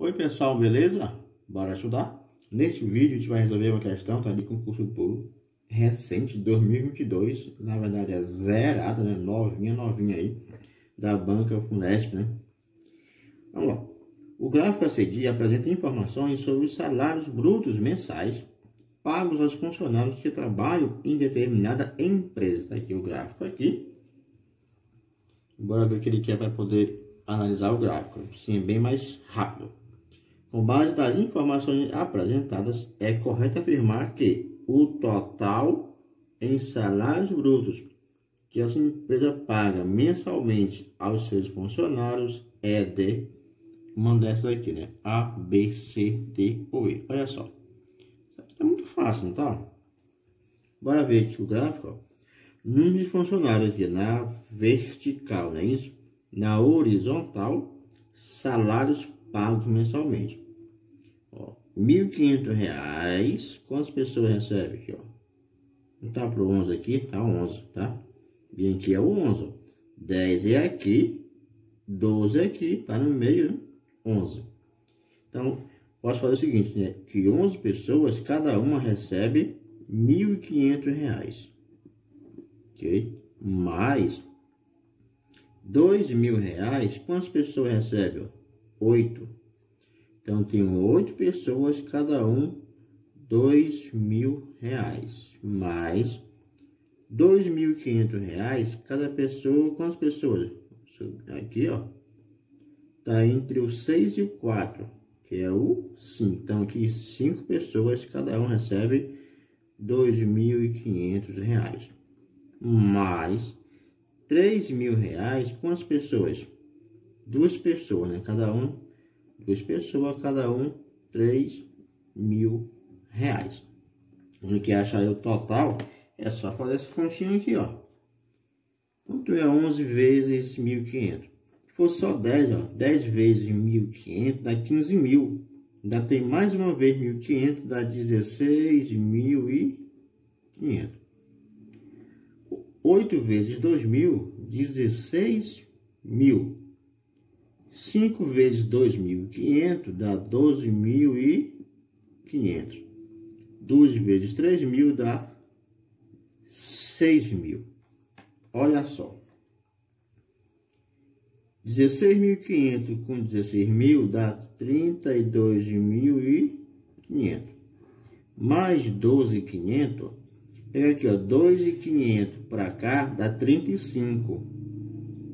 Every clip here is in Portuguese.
Oi pessoal, beleza? Bora estudar? Neste vídeo a gente vai resolver uma questão tá, de concurso público recente, 2022, na verdade é zerada, né? Novinha, novinha aí, da banca Funesp, né? Vamos lá. O gráfico a seguir apresenta informações sobre os salários brutos mensais pagos aos funcionários que trabalham em determinada empresa. Tá aqui o gráfico aqui. Bora ver o que ele quer para poder analisar o gráfico. Sim, bem mais rápido. Com base nas informações apresentadas, é correto afirmar que o total em salários brutos que essa empresa paga mensalmente aos seus funcionários é de uma dessas aqui, né? A, B, C, D ou E. Olha só. Isso aqui tá muito fácil, não tá? Bora ver aqui o gráfico. Número de funcionários aqui na vertical, não é isso? Na horizontal, salários pagos mensalmente. R$ 1.500, quantas pessoas recebem aqui, ó? Não tá pro 11 aqui, tá 11, tá? E aqui é o 11, ó. 10 é aqui, 12 é aqui, tá no meio, né? 11. Então, posso fazer o seguinte, né? Que 11 pessoas, cada uma recebe R$ 1.500, ok? Mais R$ mil reais, quantas pessoas recebem? 8. Então, tem oito pessoas, cada um dois mil reais. Mais dois mil quinhentos reais, cada pessoa, quantas pessoas? Aqui, ó. Tá entre o 6 e o 4, que é o 5. Então, aqui, cinco pessoas, cada um recebe dois mil e quinhentos reais. Mais três mil reais, quantas pessoas? Duas pessoas, né? Cada um, duas pessoas, cada um, três mil reais. O que achar o total, é só fazer esse continho aqui, ó. Quanto é 11 vezes 1.500? Se for só 10, ó, 10 vezes 1.500 dá 15 mil. Ainda tem mais uma vez 1.500, dá 16.500. 8 vezes 2.000, 16 mil. 5 vezes 2.500 dá 12.500. 2 vezes 3.000 dá 6.000. Olha só. 16.500 com 16.000 dá 32.500. Mais 12.500, pega aqui, ó, 2.500 para cá dá 35.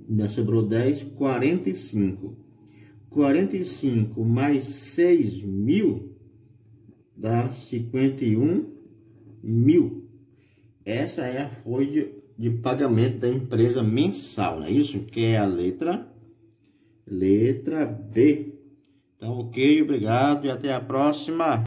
Ainda sobrou 10, 45. 45 mais 6.000 dá 51 mil. Essa é a folha de, de pagamento da empresa mensal, não é isso? Que é a letra, letra B. Então, ok, obrigado e até a próxima.